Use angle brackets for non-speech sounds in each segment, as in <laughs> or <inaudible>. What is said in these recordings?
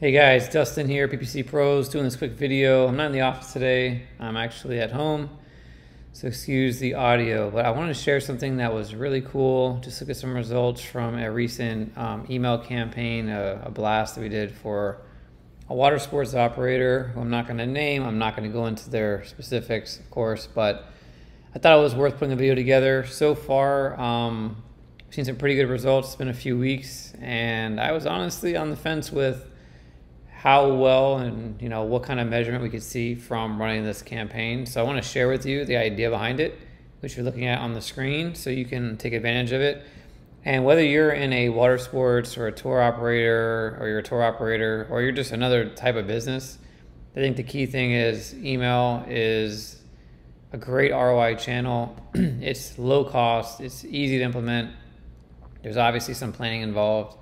Hey guys, Dustin here, PPC Pros, doing this quick video. I'm not in the office today, I'm actually at home, so excuse the audio. But I wanted to share something that was really cool. Just look at some results from a recent um, email campaign, a, a, blast that we did for a water sports operator who I'm not going to name. I'm not going to go into their specifics, of course, but I thought it was worth putting a video together. So far, um, seen some pretty good results. It's been a few weeks, and I was honestly on the fence with how well and you know what kind of measurement we could see from running this campaign. So I want to share with you the idea behind it, which you're looking at on the screen, so you can take advantage of it. And whether you're in a water sports or a tour operator, or you're a tour operator, or you're just another type of business, I think the key thing is email is a great ROI channel. <clears throat> it's low cost, it's easy to implement. There's obviously some planning involved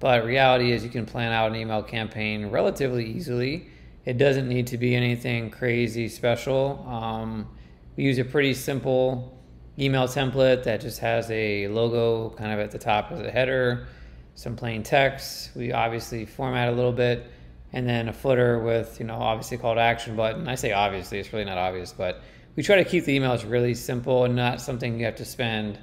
but reality is you can plan out an email campaign relatively easily. It doesn't need to be anything crazy special. Um, we use a pretty simple email template that just has a logo kind of at the top as a header, some plain text. We obviously format a little bit, and then a footer with, you know, obviously call to action button. I say obviously, it's really not obvious, but we try to keep the emails really simple and not something you have to spend,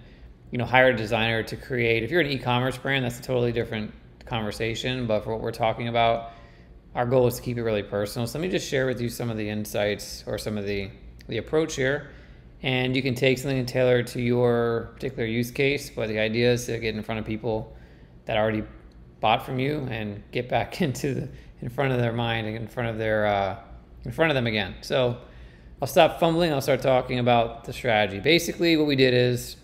you know, hire a designer to create. If you're an e-commerce brand, that's a totally different conversation, but for what we're talking about, our goal is to keep it really personal. So let me just share with you some of the insights or some of the, the approach here. And you can take something and tailor to your particular use case, but the idea is to get in front of people that already bought from you and get back <laughs> into the in front of their mind and in front of their uh, in front of them again. So I'll stop fumbling. I'll start talking about the strategy. Basically, what we did is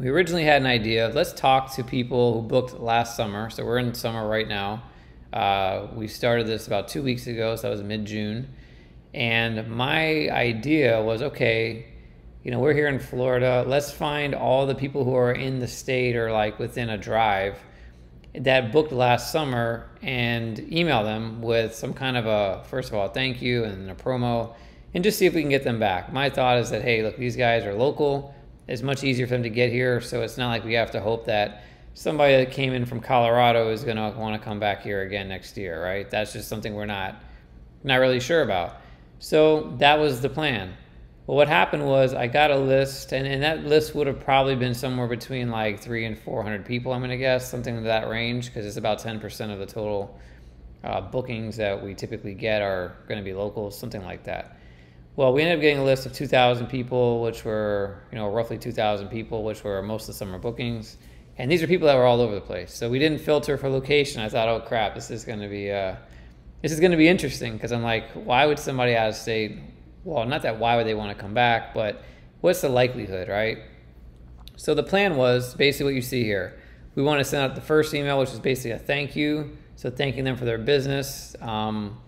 we originally had an idea of let's talk to people who booked last summer. So we're in summer right now. Uh, we started this about two weeks ago, so that was mid June. And my idea was okay, you know, we're here in Florida. Let's find all the people who are in the state or like within a drive that booked last summer and email them with some kind of a, first of all, thank you and a promo and just see if we can get them back. My thought is that, hey, look, these guys are local it's much easier for them to get here. So it's not like we have to hope that somebody that came in from Colorado is going to want to come back here again next year, right? That's just something we're not not really sure about. So that was the plan. Well, what happened was I got a list, and, and that list would have probably been somewhere between like three and 400 people, I'm going to guess, something in that range, because it's about 10% of the total uh, bookings that we typically get are going to be local, something like that. Well, we ended up getting a list of 2,000 people, which were, you know, roughly 2,000 people, which were most of the summer bookings. And these are people that were all over the place. So we didn't filter for location. I thought, oh crap, this is going to be, uh, this is going to be interesting because I'm like, why would somebody out of state? Well, not that why would they want to come back, but what's the likelihood, right? So the plan was basically what you see here. We want to send out the first email, which is basically a thank you. So thanking them for their business. Um,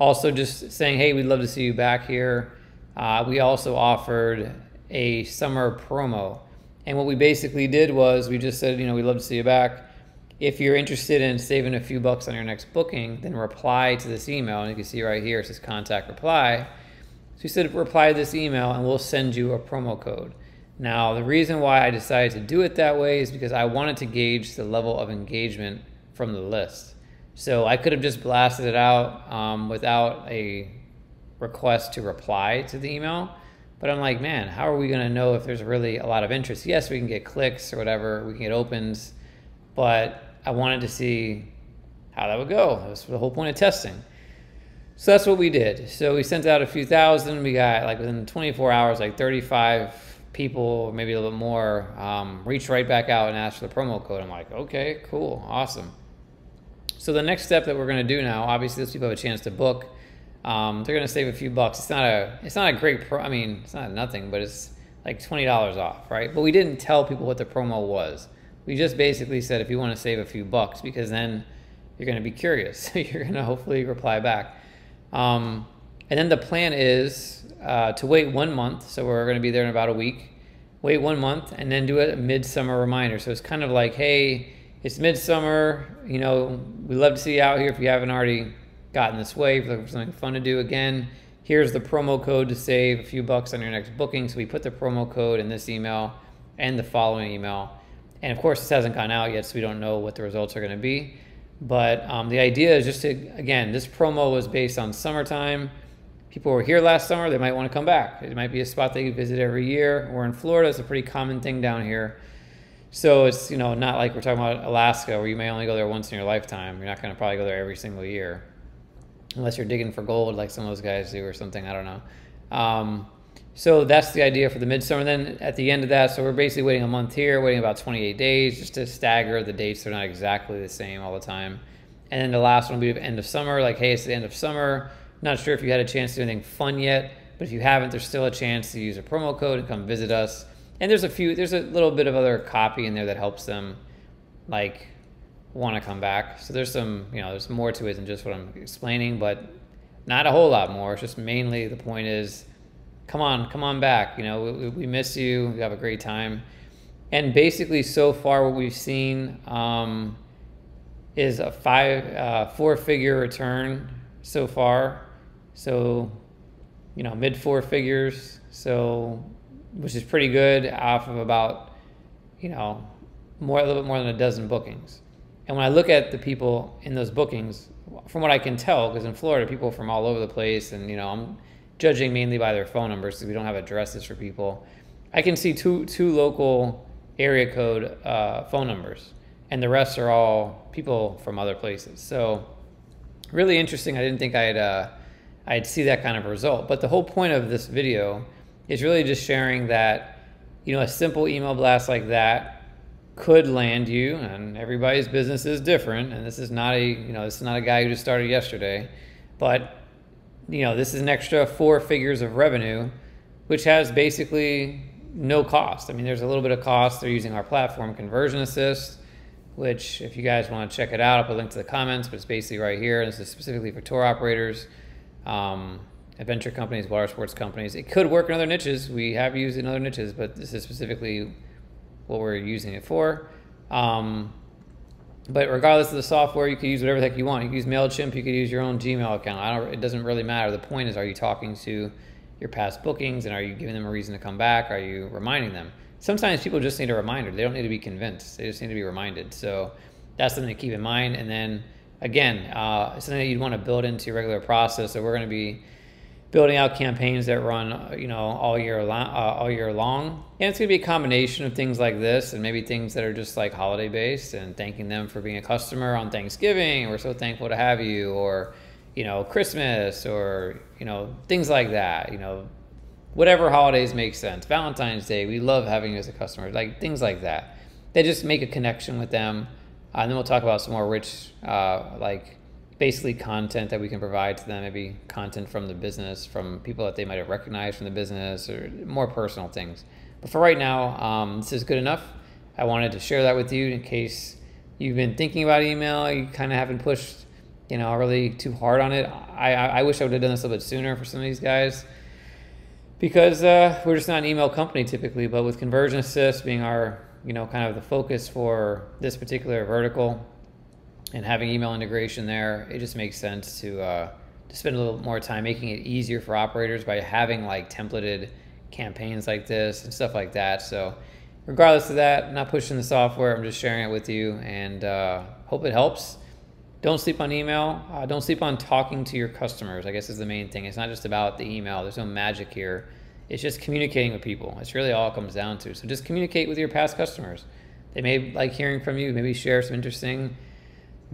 also, just saying, hey, we'd love to see you back here. Uh, we also offered a summer promo. And what we basically did was we just said, you know, we'd love to see you back. If you're interested in saving a few bucks on your next booking, then reply to this email. And you can see right here, it says contact reply. So we said reply to this email and we'll send you a promo code. Now, the reason why I decided to do it that way is because I wanted to gauge the level of engagement from the list. So I could have just blasted it out um, without a request to reply to the email. But I'm like, man, how are we going to know if there's really a lot of interest? Yes, we can get clicks or whatever, we can get opens, but I wanted to see how that would go. That was the whole point of testing. So that's what we did. So we sent out a few thousand. We got like within 24 hours, like 35 people, maybe a little bit more, um, reached right back out and asked for the promo code. I'm like, okay, cool, awesome. So the next step that we're going to do now, obviously, those people have a chance to book. Um, they're to save a few bucks. It's not a it's not a great pro. I mean, it's not nothing, but it's like twenty dollars off, right? But we didn't tell people what the promo was. We just basically said if you want to save a few bucks, because then you're to be curious. So <laughs> you're to hopefully reply back. Um, and then the plan is uh, to wait one month. So we're to be there in about a week. Wait one month and then do a midsummer reminder. So it's kind of like, hey, it's midsummer. You know, we love to see you out here if you haven't already gotten this way, looking for something fun to do. Again, here's the promo code to save a few bucks on your next booking. So we put the promo code in this email and the following email. And of course, this hasn't gone out yet, so we don't know what the results are going to be. But um, the idea is just to, again, this promo was based on summertime. People were here last summer, they might want to come back. It might be a spot they visit every year. We're in Florida, it's a pretty common thing down here. So it's, you know, not like we're talking about Alaska where you may only go there once in your lifetime. You're not going to probably go there every single year. Unless you're digging for gold like some of those guys do or something, I don't know. Um, so that's the idea for the midsummer. Then at the end of that, so we're basically waiting a month here, waiting about 28 days just to stagger the dates. They're not exactly the same all the time. And then the last one will be end of summer. Like, hey, it's the end of summer. Not sure if you had a chance to do anything fun yet, but if you haven't, there's still a chance to use a promo code and come visit us. And there's a few, there's a little bit of other copy in there that helps them, like, want to come back. So there's some, you know, there's more to it than just what I'm explaining, but not a whole lot more. It's just mainly the point is come on, come on back. You know, we, we miss you. We have a great time. And basically, so far, what we've seen um, is a five, uh, four figure return so far. So, you know, mid four figures. So, which is pretty good off of about, you know, more, a little bit more than a dozen bookings. And when I look at the people in those bookings, from what I can tell, because in Florida, people from all over the place, and you know, I'm judging mainly by their phone numbers because we don't have addresses for people. I can see two two local area code uh, phone numbers, and the rest are all people from other places. So really interesting. I didn't think I'd uh, I'd see that kind of result. But the whole point of this video is really just sharing that you know a simple email blast like that could land you and everybody's business is different and this is not a you know this is not a guy who just started yesterday but you know, this is an extra four figures of revenue, which has basically no cost. I mean, there's a little bit of cost. They're using our platform, Conversion Assist, which if you guys want to check it out, I'll put a link to the comments, but it's basically right here. This is specifically for tour operators, um, adventure companies, water sports companies. It could work in other niches. We have used it in other niches, but this is specifically what we're using it for. Um, but regardless of the software, you could use whatever the heck you want. You could use MailChimp, you could use your own Gmail account. It doesn't really matter. The point is, are you talking to your past bookings and are you giving them a reason to come back? Are you reminding them? Sometimes people just need a reminder. They don't need to be convinced. They just need to be reminded. So that's something to keep in mind. And then again, uh, something that you'd want to build into your regular process. So we're going to be building out campaigns that run, uh, you know, all year long, uh, all year long. And it's going to be a combination of things like this and maybe things that are just like holiday based and thanking them for being a customer on Thanksgiving. We're so thankful to have you or, you know, Christmas or, you know, things like that, you know, whatever holidays make sense. Valentine's Day, we love having you as a customer, like things like that. They just make a connection with them. Uh, and then we'll talk about some more rich, uh, like basically content that we can provide to them, maybe content from the business, from people that they might have recognized from the business, or more personal things. But for right now, um, this is good enough. I wanted to share that with you in case you've been thinking about email, you kind of haven't pushed, you know, really too hard on it. I, I, wish I would have done this a little bit sooner for some of these guys because uh, we're just not an email company typically, but with Conversion Assist being our, you know, kind of the focus for this particular vertical, and having email integration there, it just makes sense to uh, to spend a little more time making it easier for operators by having like templated campaigns like this and stuff like that. So, regardless of that, I'm not pushing the software. I'm just sharing it with you, and uh, hope it helps. Don't sleep on email. Uh, don't sleep on talking to your customers. I guess is the main thing. It's not just about the email. There's no magic here. It's just communicating with people. It's really all it comes down to. So just communicate with your past customers. They may like hearing from you. Maybe share some interesting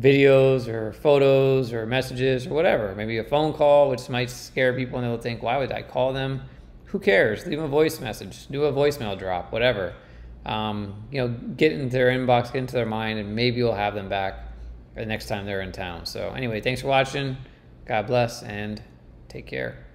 videos or photos or messages or whatever. Maybe a phone call, which might scare people and they'll think, why would I call them? Who cares? Leave them a voice message, do a voicemail drop, whatever. Um, you know, get into their inbox, get into their mind, and maybe you'll have them back the next time they're in town. So, anyway, thanks for watching. God bless and take care.